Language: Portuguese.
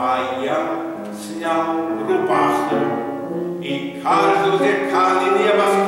Aia sinal grupar e Carlos de Carne e Abascal.